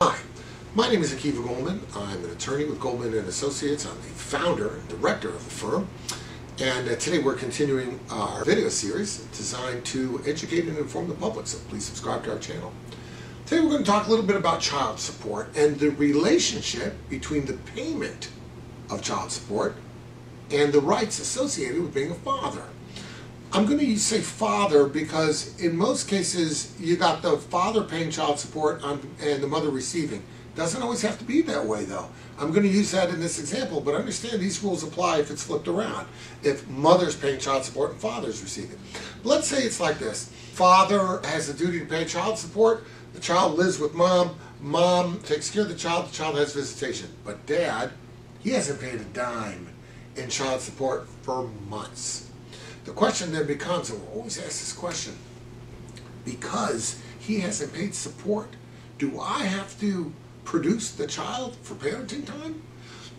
Hi, my name is Akiva Goldman. I'm an attorney with Goldman and Associates. I'm the founder and director of the firm. And uh, today we're continuing our video series designed to educate and inform the public. So please subscribe to our channel. Today we're going to talk a little bit about child support and the relationship between the payment of child support and the rights associated with being a father. I'm going to say father because in most cases you got the father paying child support and the mother receiving. Doesn't always have to be that way though. I'm going to use that in this example, but understand these rules apply if it's flipped around. If mother's paying child support and father's receiving. Let's say it's like this. Father has a duty to pay child support. The child lives with mom. Mom takes care of the child. The child has visitation. But dad, he hasn't paid a dime in child support for months. The question then becomes, and we're always ask this question, because he hasn't paid support, do I have to produce the child for parenting time?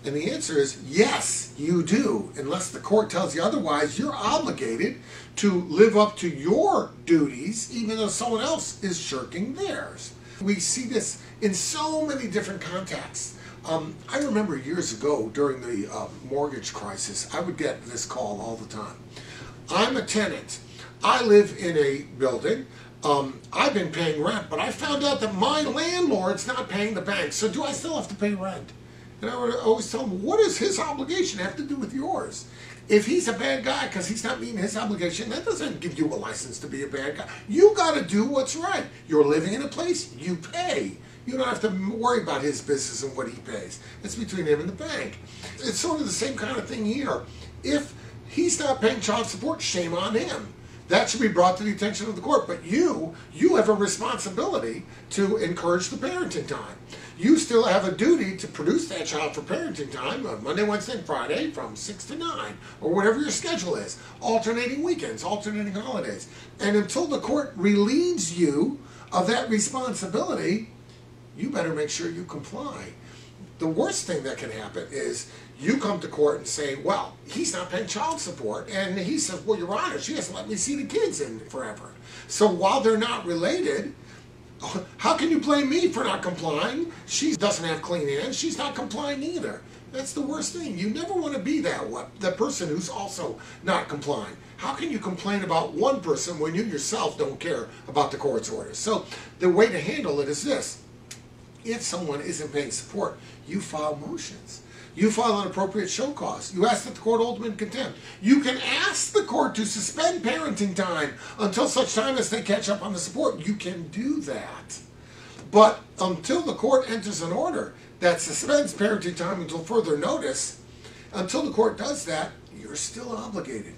And the answer is yes, you do. Unless the court tells you otherwise, you're obligated to live up to your duties, even though someone else is shirking theirs. We see this in so many different contexts. Um, I remember years ago during the uh, mortgage crisis, I would get this call all the time. I'm a tenant. I live in a building. Um, I've been paying rent, but I found out that my landlord's not paying the bank. So do I still have to pay rent? And I would always tell him, what does his obligation have to do with yours? If he's a bad guy because he's not meeting his obligation, that doesn't give you a license to be a bad guy. You got to do what's right. You're living in a place, you pay. You don't have to worry about his business and what he pays. It's between him and the bank. It's sort of the same kind of thing here. If He's not paying child support. Shame on him. That should be brought to the attention of the court. But you, you have a responsibility to encourage the parenting time. You still have a duty to produce that child for parenting time on Monday, Wednesday, and Friday from 6 to 9, or whatever your schedule is, alternating weekends, alternating holidays. And until the court relieves you of that responsibility, you better make sure you comply. The worst thing that can happen is you come to court and say, well, he's not paying child support. And he says, well, Your Honor, she hasn't let me see the kids in forever. So while they're not related, how can you blame me for not complying? She doesn't have clean hands. She's not complying either. That's the worst thing. You never want to be that one, the person who's also not complying. How can you complain about one person when you yourself don't care about the court's orders? So the way to handle it is this if someone isn't paying support, you file motions. You file an appropriate show cause. You ask that the court hold them in contempt. You can ask the court to suspend parenting time until such time as they catch up on the support. You can do that. But until the court enters an order that suspends parenting time until further notice, until the court does that, you're still obligated.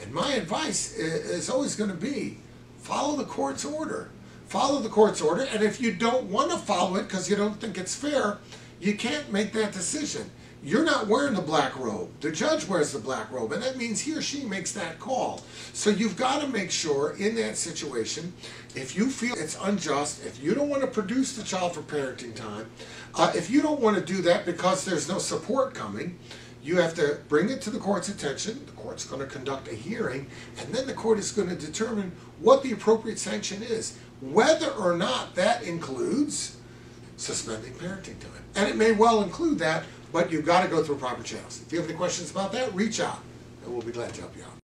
And my advice is always going to be follow the court's order follow the court's order, and if you don't want to follow it because you don't think it's fair, you can't make that decision. You're not wearing the black robe. The judge wears the black robe, and that means he or she makes that call. So you've got to make sure in that situation, if you feel it's unjust, if you don't want to produce the child for parenting time, uh, if you don't want to do that because there's no support coming, you have to bring it to the court's attention. The court's going to conduct a hearing, and then the court is going to determine what the appropriate sanction is, whether or not that includes suspending parenting time. And it may well include that, but you've got to go through proper channels. If you have any questions about that, reach out, and we'll be glad to help you out.